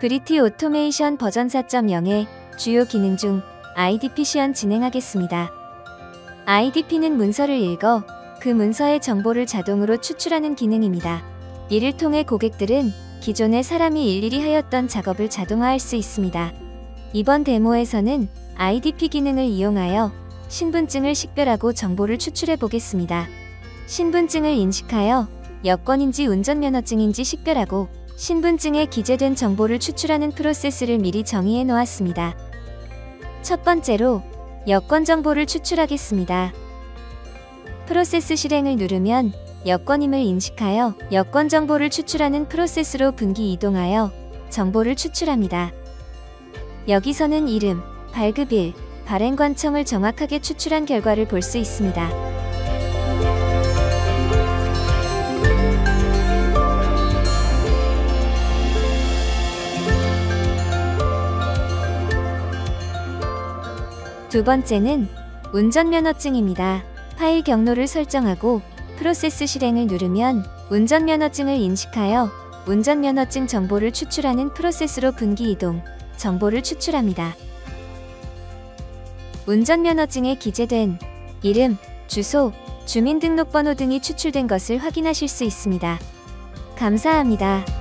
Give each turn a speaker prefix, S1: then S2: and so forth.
S1: Brity Automation 버전 4.0의 주요 기능 중 IDP 시연 진행하겠습니다. IDP는 문서를 읽어 그 문서의 정보를 자동으로 추출하는 기능입니다. 이를 통해 고객들은 기존에 사람이 일일이 하였던 작업을 자동화할 수 있습니다. 이번 데모에서는 IDP 기능을 이용하여 신분증을 식별하고 정보를 추출해 보겠습니다. 신분증을 인식하여 여권인지 운전면허증인지 식별하고 신분증에 기재된 정보를 추출하는 프로세스를 미리 정의해 놓았습니다. 첫 번째로 여권 정보를 추출하겠습니다. 프로세스 실행을 누르면 여권임을 인식하여 여권 정보를 추출하는 프로세스로 분기 이동하여 정보를 추출합니다. 여기서는 이름, 발급일, 발행관청을 정확하게 추출한 결과를 볼 수 있습니다. 두 번째는 운전면허증입니다. 파일 경로를 설정하고 프로세스 실행을 누르면 운전면허증을 인식하여 운전면허증 정보를 추출하는 프로세스로 분기 이동, 정보를 추출합니다. 운전면허증에 기재된 이름, 주소, 주민등록번호 등이 추출된 것을 확인하실 수 있습니다. 감사합니다.